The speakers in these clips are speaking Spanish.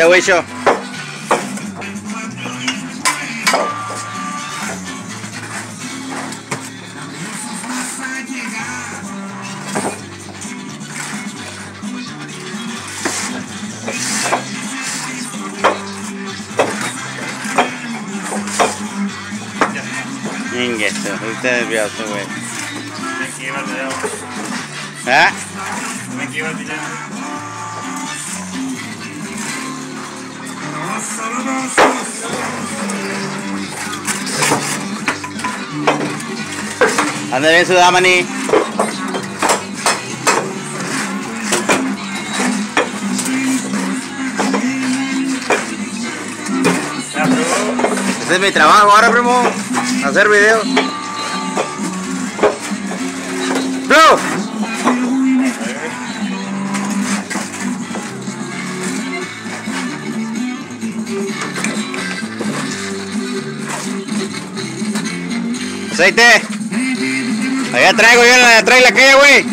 Este huicho. Ingueso, usted nervioso, güey. Me equivo el video. ¿Ah? Me equivo el Anda bien su Damani. Ya, pero... Ese es mi trabajo ahora, primo. Hacer videos. ¡Bro! Aceite. Allá traigo yo en la trailer aquella, güey.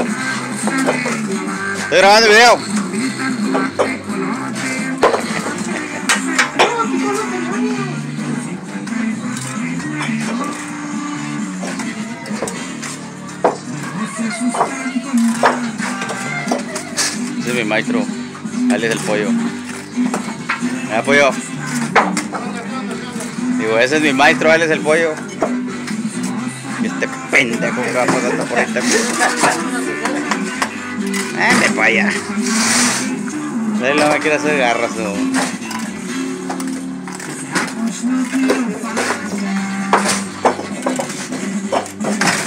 Estoy grabando el video. Ese es mi maestro. Él es el pollo. Mira, pollo. Digo, ese es mi maestro, él es el pollo. Este pendejo que va pasando por también. Vete para allá. Él no me quiere hacer garras, no.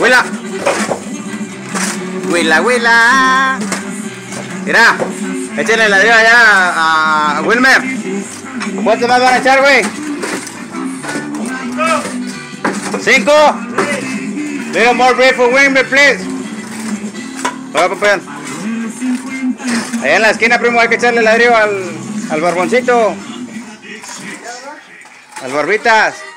¡Huela! ¡Huela! Mira, échenle la ladrillo allá a, a Wilmer. ¿Cuántos más van a echar, güey? ¿Cinco? Little more bread for Wilmer, please. Hola, papá. Allá en la esquina, primo, hay que echarle ladrillo al, al barboncito. Al barbitas.